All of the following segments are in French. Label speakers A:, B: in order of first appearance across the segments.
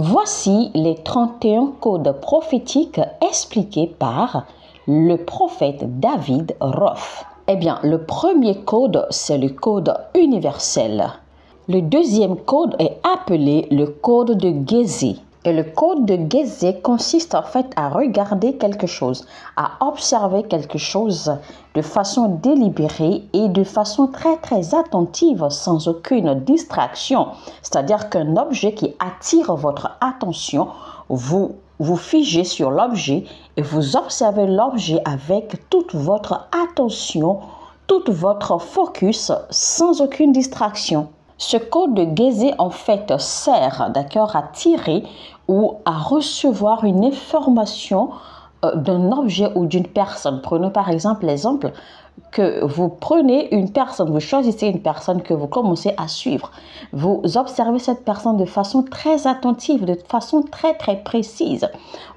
A: Voici les 31 codes prophétiques expliqués par le prophète David Roth. Eh bien, le premier code, c'est le code universel. Le deuxième code est appelé le code de Gézé. Et le code de Gézé consiste en fait à regarder quelque chose, à observer quelque chose de façon délibérée et de façon très très attentive sans aucune distraction. C'est-à-dire qu'un objet qui attire votre attention, vous vous figez sur l'objet et vous observez l'objet avec toute votre attention, tout votre focus sans aucune distraction. Ce code de Gézé en fait sert d'accord à tirer ou à recevoir une information euh, d'un objet ou d'une personne. Prenons par exemple l'exemple que vous prenez une personne, vous choisissez une personne que vous commencez à suivre. Vous observez cette personne de façon très attentive, de façon très très précise.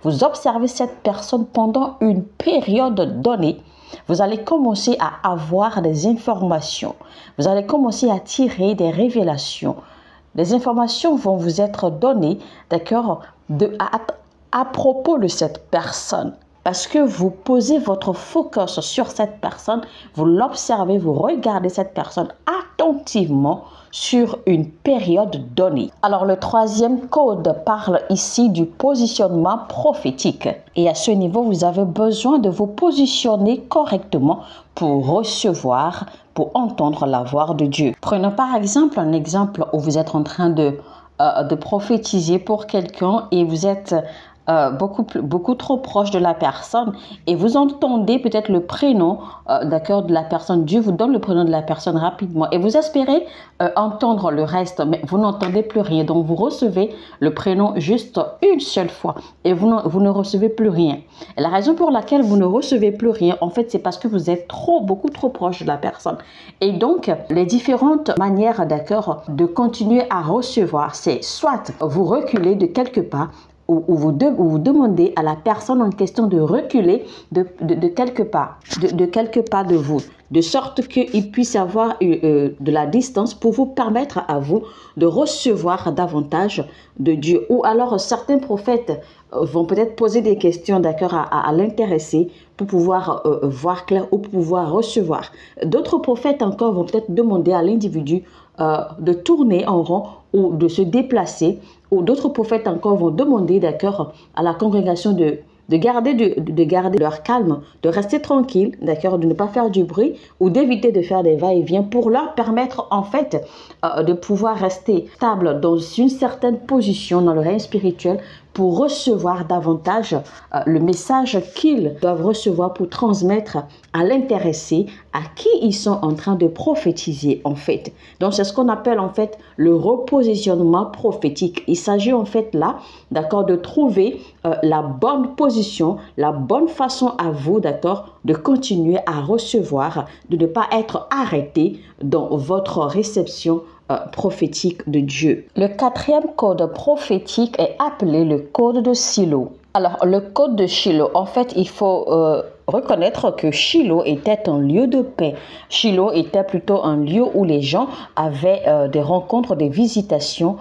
A: Vous observez cette personne pendant une période donnée. Vous allez commencer à avoir des informations. Vous allez commencer à tirer des révélations. Les informations vont vous être données, d'accord, à, à propos de cette personne. Parce que vous posez votre focus sur cette personne, vous l'observez, vous regardez cette personne attentivement sur une période donnée. Alors le troisième code parle ici du positionnement prophétique. Et à ce niveau, vous avez besoin de vous positionner correctement pour recevoir, pour entendre la voix de Dieu. Prenons par exemple un exemple où vous êtes en train de, euh, de prophétiser pour quelqu'un et vous êtes euh, beaucoup, beaucoup trop proche de la personne et vous entendez peut-être le prénom euh, d'accord de la personne. Dieu vous donne le prénom de la personne rapidement et vous espérez euh, entendre le reste, mais vous n'entendez plus rien. Donc vous recevez le prénom juste une seule fois et vous, vous ne recevez plus rien. La raison pour laquelle vous ne recevez plus rien, en fait, c'est parce que vous êtes trop, beaucoup trop proche de la personne. Et donc, les différentes manières, d'accord, de continuer à recevoir, c'est soit vous reculez de quelques pas, où, vous, vous, demandez à la personne en question de reculer de, de, quelques pas, de, quelques pas de vous, de sorte qu'il puisse avoir euh, de la distance pour vous permettre à vous de recevoir davantage de Dieu. Ou alors certains prophètes euh, vont peut-être poser des questions d'accord à, l'intéressé pour pouvoir euh, voir clair ou pouvoir recevoir. D'autres prophètes encore vont peut-être demander à l'individu de tourner en rond ou de se déplacer ou d'autres prophètes encore vont demander d'accord à la congrégation de, de garder, de, garder leur calme, de rester tranquille, d'accord, de ne pas faire du bruit ou d'éviter de faire des va-et-vient pour leur permettre en fait euh, de pouvoir rester stable dans une certaine position dans le règne spirituel pour recevoir davantage euh, le message qu'ils doivent recevoir pour transmettre à l'intéressé à qui ils sont en train de prophétiser en fait. Donc c'est ce qu'on appelle en fait le repositionnement prophétique. Il s'agit en fait là, d'accord, de trouver euh, la bonne position, la bonne façon à vous, d'accord, de continuer à recevoir, de ne pas être arrêté dans votre réception euh, prophétique de Dieu. Le quatrième code prophétique est appelé le code de Silo. Alors, le code de Shiloh, en fait, il faut euh, reconnaître que Shiloh était un lieu de paix. Shiloh était plutôt un lieu où les gens avaient euh, des rencontres, des visitations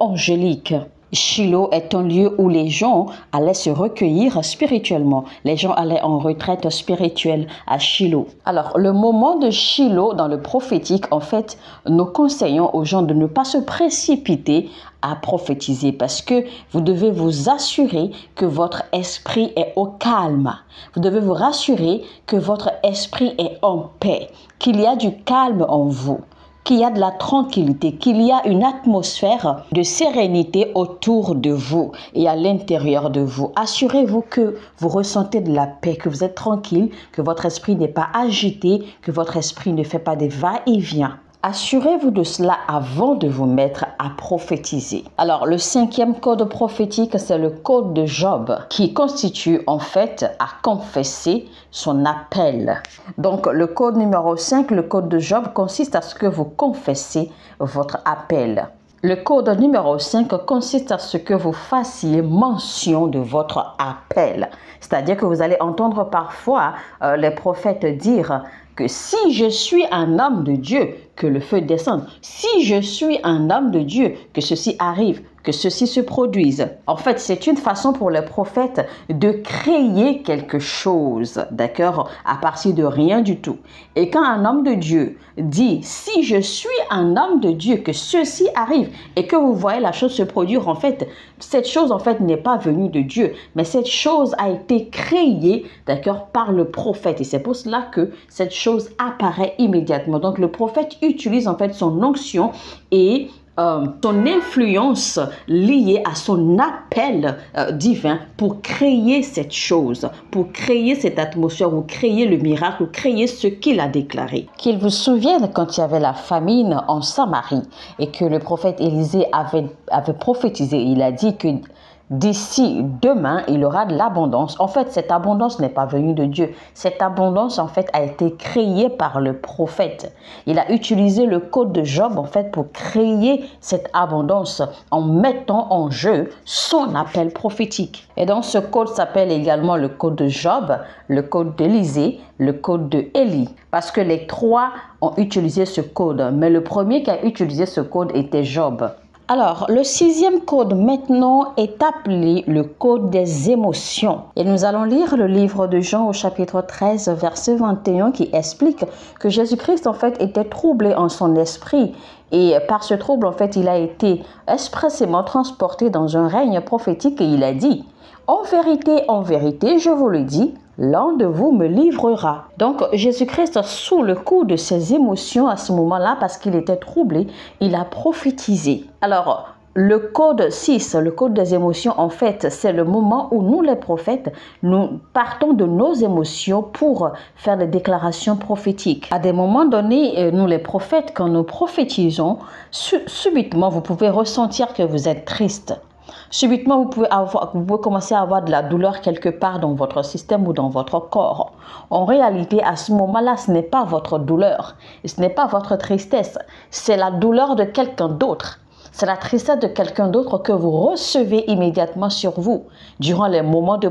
A: angéliques. Shiloh est un lieu où les gens allaient se recueillir spirituellement. Les gens allaient en retraite spirituelle à Shiloh. Alors, le moment de Shiloh dans le prophétique, en fait, nous conseillons aux gens de ne pas se précipiter à prophétiser parce que vous devez vous assurer que votre esprit est au calme. Vous devez vous rassurer que votre esprit est en paix, qu'il y a du calme en vous qu'il y a de la tranquillité, qu'il y a une atmosphère de sérénité autour de vous et à l'intérieur de vous. Assurez-vous que vous ressentez de la paix, que vous êtes tranquille, que votre esprit n'est pas agité, que votre esprit ne fait pas des va-et-vient. Assurez-vous de cela avant de vous mettre à prophétiser. Alors, le cinquième code prophétique, c'est le code de Job, qui constitue en fait à confesser son appel. Donc, le code numéro 5, le code de Job, consiste à ce que vous confessez votre appel. Le code numéro 5 consiste à ce que vous fassiez mention de votre appel. C'est-à-dire que vous allez entendre parfois euh, les prophètes dire que si je suis un homme de Dieu, que le feu descende. Si je suis un homme de Dieu, que ceci arrive que ceci se produise. En fait, c'est une façon pour les prophètes de créer quelque chose, d'accord, à partir de rien du tout. Et quand un homme de Dieu dit, si je suis un homme de Dieu, que ceci arrive et que vous voyez la chose se produire, en fait, cette chose, en fait, n'est pas venue de Dieu, mais cette chose a été créée, d'accord, par le prophète. Et c'est pour cela que cette chose apparaît immédiatement. Donc, le prophète utilise, en fait, son onction et euh, ton influence liée à son appel euh, divin pour créer cette chose, pour créer cette atmosphère, ou créer le miracle, ou créer ce qu'il a déclaré. Qu'il vous souvienne quand il y avait la famine en Samarie et que le prophète Élisée avait, avait prophétisé, il a dit que d'ici demain, il aura de l'abondance. En fait, cette abondance n'est pas venue de Dieu. Cette abondance, en fait, a été créée par le prophète. Il a utilisé le code de Job, en fait, pour créer cette abondance en mettant en jeu son appel prophétique. Et donc, ce code s'appelle également le code de Job, le code d'Élysée, le code de Élie. Parce que les trois ont utilisé ce code. Mais le premier qui a utilisé ce code était Job. Alors, le sixième code maintenant est appelé le code des émotions. Et nous allons lire le livre de Jean au chapitre 13, verset 21 qui explique que Jésus-Christ en fait était troublé en son esprit. Et par ce trouble, en fait, il a été expressément transporté dans un règne prophétique et il a dit, en vérité, en vérité, je vous le dis, l'un de vous me livrera. Donc Jésus-Christ, sous le coup de ses émotions à ce moment-là, parce qu'il était troublé, il a prophétisé. Alors, le code 6, le code des émotions, en fait, c'est le moment où nous, les prophètes, nous partons de nos émotions pour faire des déclarations prophétiques. À des moments donnés, euh, nous, les prophètes, quand nous prophétisons, subitement, vous pouvez ressentir que vous êtes triste. Subitement, vous pouvez, avoir, vous pouvez commencer à avoir de la douleur quelque part dans votre système ou dans votre corps. En réalité, à ce moment-là, ce n'est pas votre douleur, ce n'est pas votre tristesse, c'est la douleur de quelqu'un d'autre. C'est la tristesse de quelqu'un d'autre que vous recevez immédiatement sur vous durant les moments de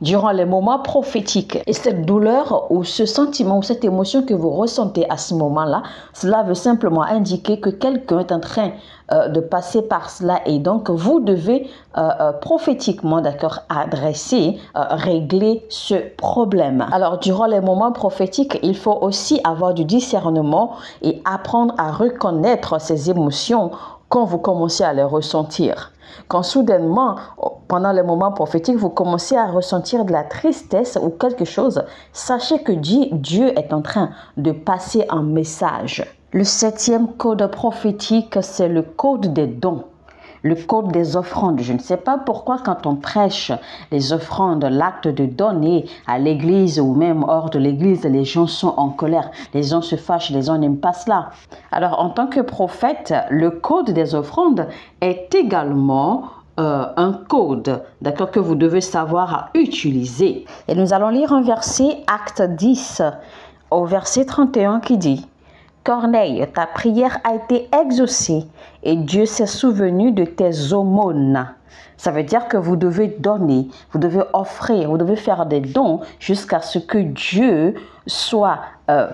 A: durant les moments prophétiques. Et cette douleur ou ce sentiment ou cette émotion que vous ressentez à ce moment-là, cela veut simplement indiquer que quelqu'un est en train euh, de passer par cela et donc vous devez euh, euh, prophétiquement, d'accord, adresser, régler ce problème. Alors, durant les moments prophétiques, il faut aussi avoir du discernement et apprendre à reconnaître ces émotions quand vous commencez à les ressentir. Quand soudainement, pendant les moments prophétiques, vous commencez à ressentir de la tristesse ou quelque chose, sachez que Dieu est en train de passer un message. Le septième code prophétique, c'est le code des dons le code des offrandes. Je ne sais pas pourquoi quand on prêche les offrandes, l'acte de donner à l'église ou même hors de l'église, les gens sont en colère, les gens se fâchent, les gens n'aiment pas cela. Alors en tant que prophète, le code des offrandes est également euh, un code, d'accord, que vous devez savoir utiliser. Et nous allons lire un verset, acte 10, au verset 31 qui dit Corneille, ta prière a été exaucée et Dieu s'est souvenu de tes aumônes. Ça veut dire que vous devez donner, vous devez offrir, vous devez faire des dons jusqu'à ce que Dieu soit euh,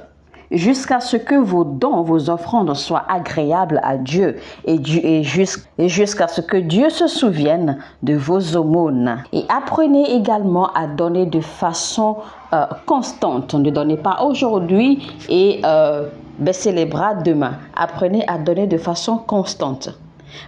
A: jusqu'à ce que vos dons, vos offrandes soient agréables à Dieu et, jusqu'à ce que Dieu se souvienne de vos aumônes. Et apprenez également à donner de façon euh, constante. Ne donnez pas aujourd'hui et euh, baissez les bras demain. Apprenez à donner de façon constante.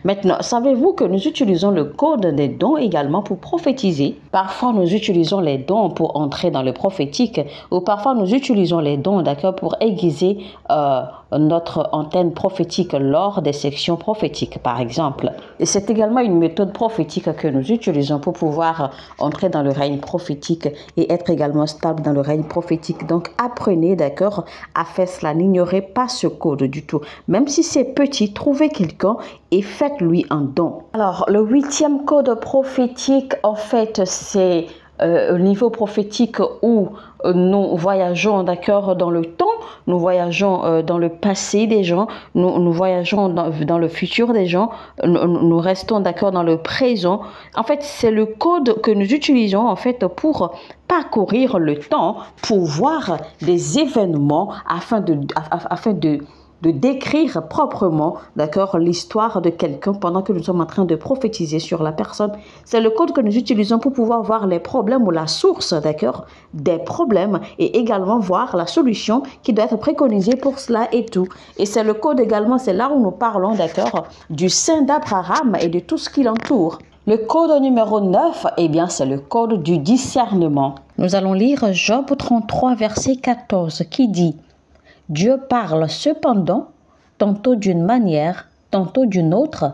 A: Maintenant, savez-vous que nous utilisons le code des dons également pour prophétiser? Parfois, nous utilisons les dons pour entrer dans le prophétique ou parfois nous utilisons les dons, d'accord, pour aiguiser euh, notre antenne prophétique lors des sections prophétiques, par exemple. Et c'est également une méthode prophétique que nous utilisons pour pouvoir entrer dans le règne prophétique et être également stable dans le règne prophétique. Donc, apprenez, d'accord, à faire cela. N'ignorez pas ce code du tout. Même si c'est petit, trouvez quelqu'un et faites-lui un don. Alors, le huitième code prophétique, en fait, c'est euh, au niveau prophétique où nous voyageons, d'accord, dans le temps nous voyageons euh, dans le passé des gens, nous, nous voyageons dans, le futur des gens, nous, nous restons d'accord dans le présent. En fait, c'est le code que nous utilisons en fait pour parcourir le temps, pour voir des événements afin de, afin de de décrire proprement, d'accord, l'histoire de quelqu'un pendant que nous sommes en train de prophétiser sur la personne. C'est le code que nous utilisons pour pouvoir voir les problèmes ou la source, d'accord, des problèmes et également voir la solution qui doit être préconisée pour cela et tout. Et c'est le code également, c'est là où nous parlons, d'accord, du sein d'Abraham et de tout ce qui l'entoure. Le code numéro 9, eh bien, c'est le code du discernement. Nous allons lire Job 33, verset 14, qui dit Dieu parle cependant, tantôt d'une manière, tantôt d'une autre,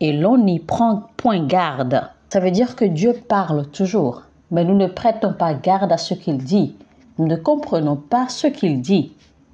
A: et l'on n'y prend point garde. Ça veut dire que Dieu parle toujours, mais nous ne prêtons pas garde à ce qu'il dit. Nous ne comprenons pas ce qu'il dit.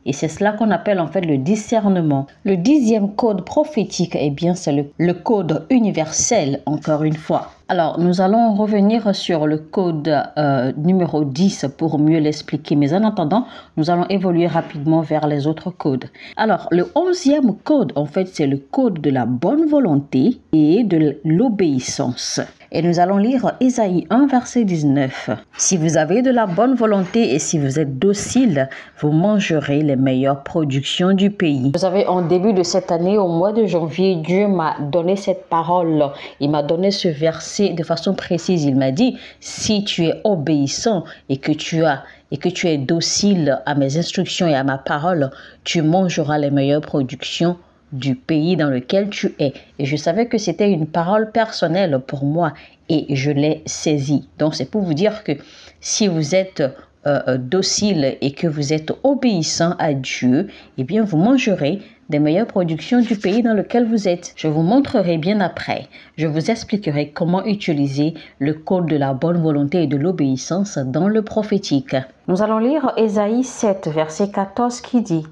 A: Et c'est cela qu'on appelle en fait le discernement. Le dixième code prophétique, eh bien, c'est le, code universel, encore une fois. Alors, nous allons revenir sur le code euh, numéro 10 pour mieux l'expliquer, mais en attendant, nous allons évoluer rapidement vers les autres codes. Alors, le onzième code, en fait, c'est le code de la bonne volonté et de l'obéissance. Et nous allons lire Isaïe 1, verset 19. Si vous avez de la bonne volonté et si vous êtes docile, vous mangerez les meilleures productions du pays. Vous savez, en début de cette année, au mois de janvier, Dieu m'a donné cette parole. Il m'a donné ce verset de façon précise. Il m'a dit, si tu es obéissant et que tu as et que tu es docile à mes instructions et à ma parole, tu mangeras les meilleures productions du pays dans lequel tu es. Et je savais que c'était une parole personnelle pour moi et je l'ai saisie. Donc c'est pour vous dire que si vous êtes euh, euh, docile et que vous êtes obéissant à Dieu, eh bien vous mangerez des meilleures productions du pays dans lequel vous êtes. Je vous montrerai bien après. Je vous expliquerai comment utiliser le code de la bonne volonté et de l'obéissance dans le prophétique. Nous allons lire Ésaïe 7, verset 14 qui dit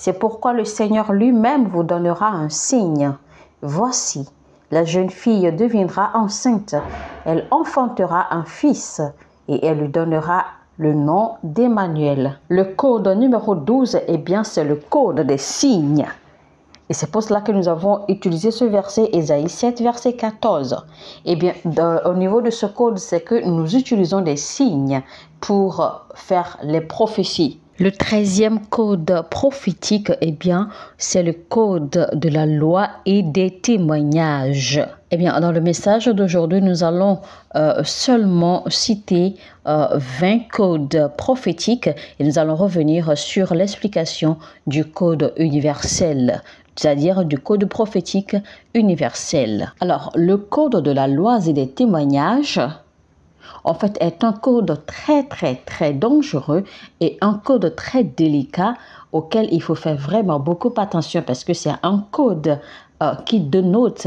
A: c'est pourquoi le Seigneur lui-même vous donnera un signe. Voici, la jeune fille deviendra enceinte, elle enfantera un fils, et elle lui donnera le nom d'Emmanuel. Le code numéro 12, eh bien, c'est le code des signes. Et c'est pour cela que nous avons utilisé ce verset, Ésaïe 7, verset 14. Eh bien, au niveau de ce code, c'est que nous utilisons des signes pour faire les prophéties. Le treizième code prophétique, eh bien, c'est le code de la loi et des témoignages. Eh bien, dans le message d'aujourd'hui, nous allons euh, seulement citer 20 euh, codes prophétiques et nous allons revenir sur l'explication du code universel c'est-à-dire du code prophétique universel. Alors, le code de la loi et des témoignages, en fait, est un code très, très, très dangereux et un code très délicat auquel il faut faire vraiment beaucoup attention parce que c'est un code euh, qui dénote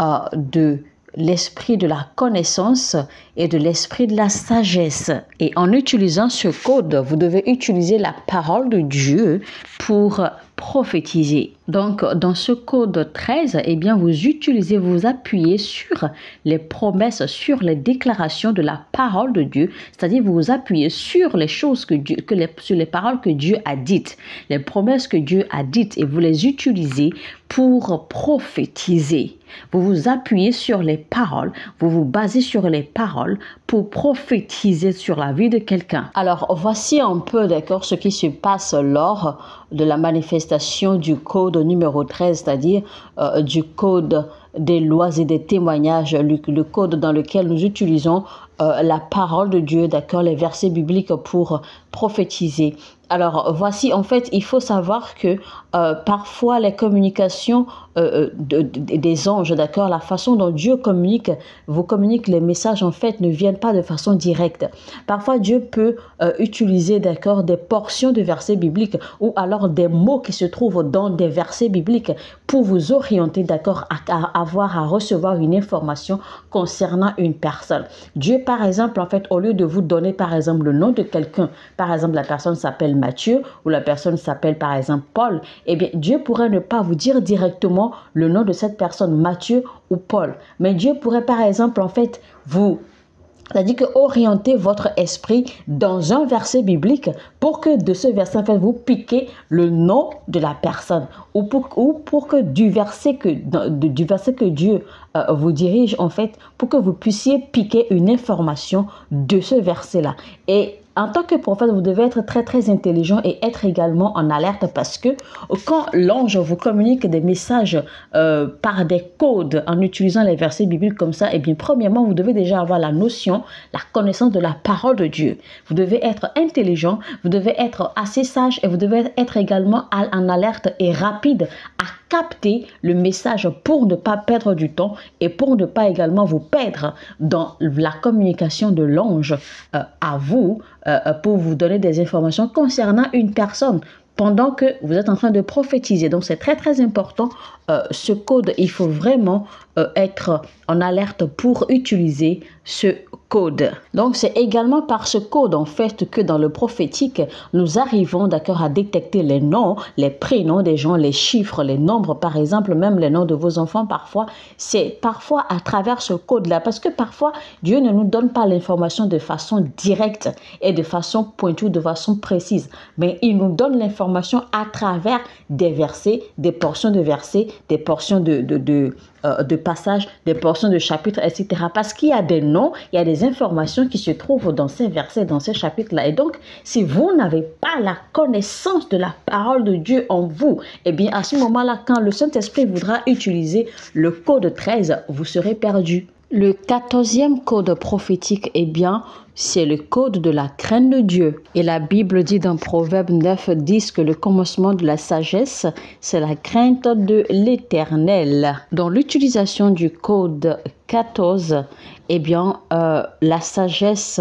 A: euh, de l'esprit de la connaissance et de l'esprit de la sagesse. Et en utilisant ce code, vous devez utiliser la parole de Dieu pour prophétiser. Donc, dans ce code 13, eh bien, vous utilisez, vous appuyez sur les promesses, sur les déclarations de la parole de Dieu, c'est-à-dire vous vous appuyez sur les choses que Dieu, les, sur les paroles que Dieu a dites, les promesses que Dieu a dites, et vous les utilisez pour prophétiser. Vous vous appuyez sur les paroles, vous vous basez sur les paroles pour prophétiser sur la vie de quelqu'un. Alors, voici un peu, d'accord, ce qui se passe lors de la manifestation du code numéro 13, c'est-à-dire euh, du code des lois et des témoignages, le, code dans lequel nous utilisons euh, la parole de Dieu, d'accord, les versets bibliques pour prophétiser. Alors voici, en fait, il faut savoir que euh, parfois les communications euh, des anges, d'accord, la façon dont Dieu communique, vous communique les messages, en fait, ne viennent pas de façon directe. Parfois, Dieu peut utiliser, d'accord, des portions de versets bibliques ou alors des mots qui se trouvent dans des versets bibliques pour vous orienter, d'accord, à, avoir à recevoir une information concernant une personne. Dieu, par exemple, en fait, au lieu de vous donner, par exemple, le nom de quelqu'un, par exemple, la personne s'appelle Matthieu ou la personne s'appelle, par exemple, Paul, eh bien, Dieu pourrait ne pas vous dire directement le nom de cette personne, Matthieu ou Paul. Mais Dieu pourrait, par exemple, en fait, vous C'est-à-dire que orientez votre esprit dans un verset biblique pour que de ce verset, en fait, vous piquez le nom de la personne ou pour, ou pour que du verset que, du verset que Dieu euh, vous dirige, en fait, pour que vous puissiez piquer une information de ce verset-là. Et en tant que prophète, vous devez être très très intelligent et être également en alerte parce que quand l'ange vous communique des messages euh, par des codes en utilisant les versets bibliques comme ça, eh bien premièrement, vous devez déjà avoir la notion, la connaissance de la parole de Dieu. Vous devez être intelligent, vous devez être assez sage et vous devez être également en alerte et rapide à capter le message pour ne pas perdre du temps et pour ne pas également vous perdre dans la communication de l'ange euh, à vous euh, euh, pour vous donner des informations concernant une personne pendant que vous êtes en train de prophétiser. Donc c'est très très important. ce code, il faut vraiment être en alerte pour utiliser ce code. Donc c'est également par ce code en fait que dans le prophétique, nous arrivons d'accord à détecter les noms, les prénoms des gens, les chiffres, les nombres. Par exemple, même les noms de vos enfants parfois, c'est parfois à travers ce code-là. Parce que parfois Dieu ne nous donne pas l'information de façon directe et de façon pointue, de façon précise, mais il nous donne l'information à travers des versets, des portions de versets, des portions de, de, de, euh, de passages, des portions de chapitres, etc. Parce qu'il y a des noms, il y a des informations qui se trouvent dans ces versets, dans ces chapitres-là. Et donc, si vous n'avez pas la connaissance de la parole de Dieu en vous, eh bien, à ce moment-là, quand le Saint-Esprit voudra utiliser le code 13, vous serez perdu. Le quatorzième code prophétique, eh bien, c'est le code de la crainte de Dieu. Et la Bible dit dans Proverbe 9, 10 que le commencement de la sagesse, c'est la crainte de l'éternel. Dans l'utilisation du code 14, eh bien, euh, la sagesse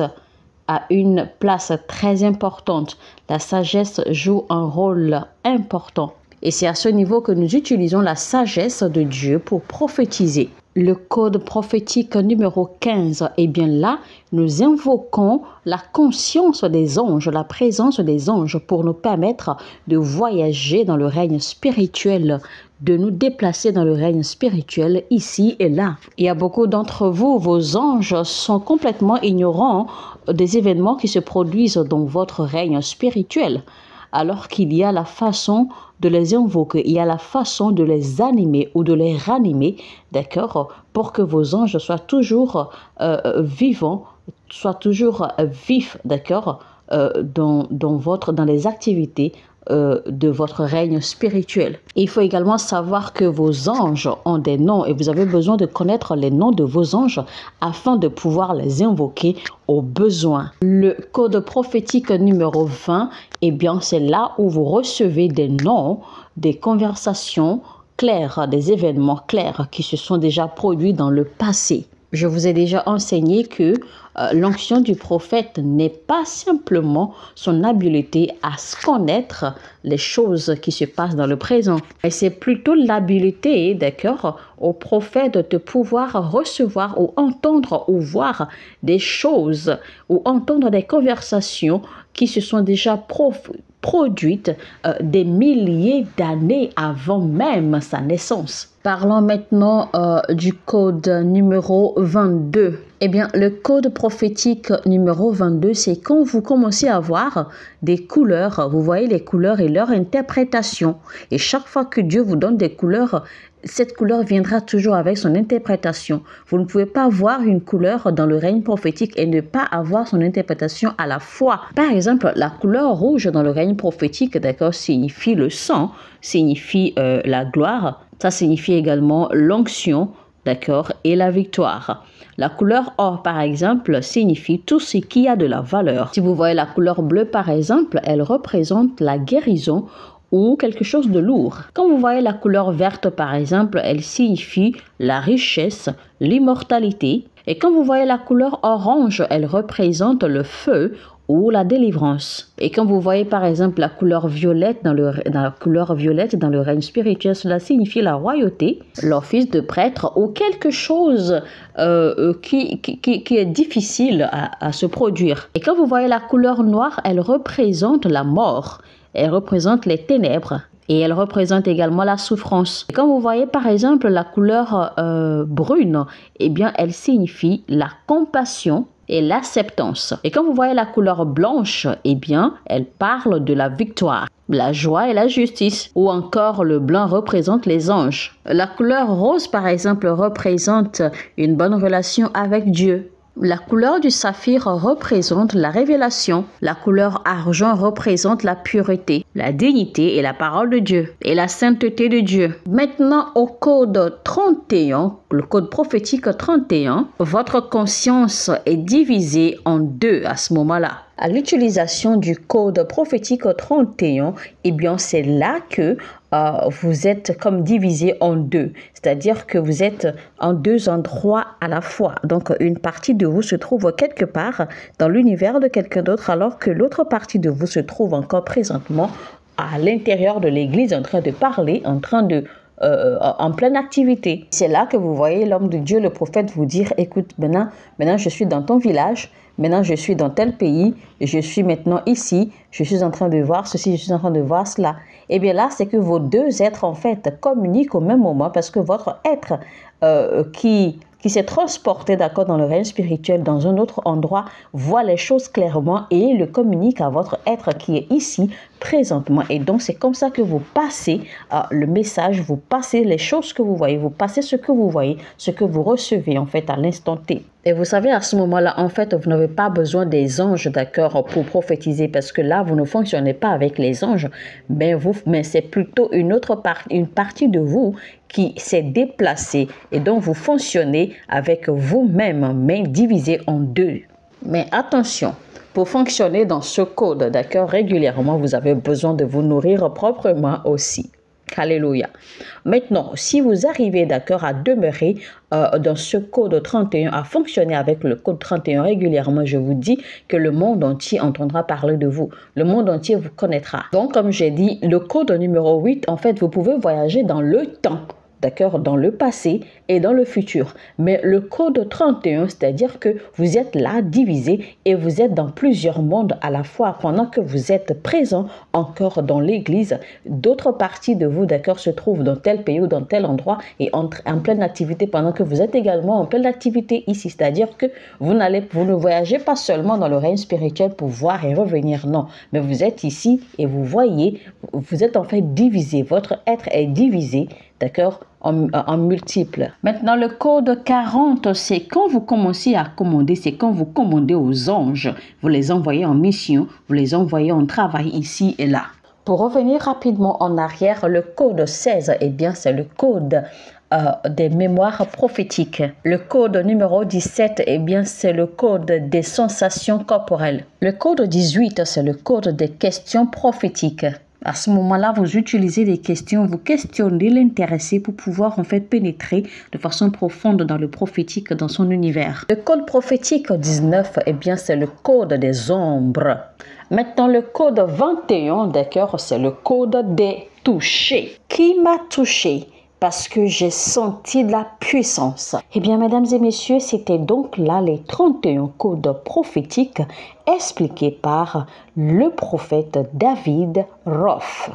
A: a une place très importante. La sagesse joue un rôle important. Et c'est à ce niveau que nous utilisons la sagesse de Dieu pour prophétiser le code prophétique numéro 15, eh bien là, nous invoquons la conscience des anges, la présence des anges pour nous permettre de voyager dans le règne spirituel, de nous déplacer dans le règne spirituel ici et là. Il y a beaucoup d'entre vous, vos anges sont complètement ignorants des événements qui se produisent dans votre règne spirituel alors qu'il y a la façon de les invoquer, il y a la façon de les animer ou de les ranimer, d'accord, pour que vos anges soient toujours euh, vivants, soient toujours vifs, d'accord, euh, dans, dans, votre, dans les activités euh, de votre règne spirituel. il faut également savoir que vos anges ont des noms et vous avez besoin de connaître les noms de vos anges afin de pouvoir les invoquer au besoin. Le code prophétique numéro 20, eh bien, c'est là où vous recevez des noms, des conversations claires, des événements clairs qui se sont déjà produits dans le passé. Je vous ai déjà enseigné que euh, l'onction du prophète n'est pas simplement son habileté à connaître les choses qui se passent dans le présent, mais c'est plutôt l'habileté, d'accord, au prophète de pouvoir recevoir ou entendre ou voir des choses ou entendre des conversations qui se sont déjà produites euh, des milliers d'années avant même sa naissance. Parlons maintenant euh, du code numéro 22. Eh bien, le code prophétique numéro 22, c'est quand vous commencez à voir des couleurs, vous voyez les couleurs et leur interprétation. Et chaque fois que Dieu vous donne des couleurs, cette couleur viendra toujours avec son interprétation. Vous ne pouvez pas voir une couleur dans le règne prophétique et ne pas avoir son interprétation à la fois. Par exemple, la couleur rouge dans le règne prophétique, d'accord, signifie le sang, signifie euh, la gloire. Ça signifie également l'onction, d'accord, et la victoire. La couleur or, par exemple, signifie tout ce qui a de la valeur. Si vous voyez la couleur bleue, par exemple, elle représente la guérison ou quelque chose de lourd. Quand vous voyez la couleur verte, par exemple, elle signifie la richesse, l'immortalité. Et quand vous voyez la couleur orange, elle représente le feu ou la délivrance. Et quand vous voyez par exemple la couleur violette dans, le, la couleur violette dans le règne spirituel, cela signifie la royauté, l'office de prêtre ou quelque chose euh, qui, qui, est difficile à, à se produire. Et quand vous voyez la couleur noire, elle représente la mort, elle représente les ténèbres et elle représente également la souffrance. Quand vous voyez par exemple la couleur euh, brune, eh bien elle signifie la compassion, et l'acceptance. Et quand vous voyez la couleur blanche, eh bien, elle parle de la victoire. La joie et la justice, ou encore le blanc représente les anges. La couleur rose, par exemple, représente une bonne relation avec Dieu. La couleur du saphir représente la révélation. La couleur argent représente la pureté, la dignité et la parole de Dieu et la sainteté de Dieu. Maintenant, au code 31, le code prophétique 31, votre conscience est divisée en deux à ce moment-là à l'utilisation du code prophétique 31, eh bien, c'est là que euh, vous êtes comme divisé en deux. C'est-à-dire que vous êtes en deux endroits à la fois. Donc, une partie de vous se trouve quelque part dans l'univers de quelqu'un d'autre, alors que l'autre partie de vous se trouve encore présentement à l'intérieur de l'église en train de parler, en train de euh, en pleine activité. C'est là que vous voyez l'homme de Dieu, le prophète, vous dire, écoute, maintenant, maintenant je suis dans ton village, maintenant je suis dans tel pays, je suis maintenant ici, je suis en train de voir ceci, je suis en train de voir cela. Et eh bien là, c'est que vos deux êtres, en fait, communiquent au même moment parce que votre être euh, qui qui s'est transporté d'accord dans le règne spirituel dans un autre endroit voit les choses clairement et le communique à votre être qui est ici présentement. Et donc c'est comme ça que vous passez euh, le message, vous passez les choses que vous voyez, vous passez ce que vous voyez, ce que vous recevez en fait à l'instant T. Et vous savez, à ce moment-là, en fait, vous n'avez pas besoin des anges, d'accord, pour prophétiser, parce que là, vous ne fonctionnez pas avec les anges, mais, mais c'est plutôt une autre partie, une partie de vous qui s'est déplacée, et donc vous fonctionnez avec vous-même, mais divisé en deux. Mais attention, pour fonctionner dans ce code, d'accord, régulièrement, vous avez besoin de vous nourrir proprement aussi. Alléluia. Maintenant, si vous arrivez d'accord à demeurer euh, dans ce code 31, à fonctionner avec le code 31 régulièrement, je vous dis que le monde entier entendra parler de vous. Le monde entier vous connaîtra. Donc, comme j'ai dit, le code numéro 8, en fait, vous pouvez voyager dans le temps d'accord, dans le passé et dans le futur. Mais le code 31, c'est-à-dire que vous êtes là divisé et vous êtes dans plusieurs mondes à la fois pendant que vous êtes présent encore dans l'église. D'autres parties de vous, d'accord, se trouvent dans tel pays ou dans tel endroit et en, en pleine activité pendant que vous êtes également en pleine activité ici. C'est-à-dire que vous n'allez, vous ne voyagez pas seulement dans le règne spirituel pour voir et revenir, non. Mais vous êtes ici et vous voyez, vous êtes en fait divisé. Votre être est divisé d'accord, en, multiples. Maintenant, le code 40, c'est quand vous commencez à commander, c'est quand vous commandez aux anges, vous les envoyez en mission, vous les envoyez en travail ici et là. Pour revenir rapidement en arrière, le code 16, eh bien, c'est le code euh, des mémoires prophétiques. Le code numéro 17, eh bien, c'est le code des sensations corporelles. Le code 18, c'est le code des questions prophétiques. À ce moment-là, vous utilisez des questions, vous questionnez l'intéressé pour pouvoir en fait pénétrer de façon profonde dans le prophétique, dans son univers. Le code prophétique 19, eh bien, c'est le code des ombres. Maintenant, le code 21, d'accord, c'est le code des touchés. Qui m'a touché? Parce que j'ai senti de la puissance. Eh bien, mesdames et messieurs, c'était donc là les 31 codes prophétiques expliqués par le prophète David Roth.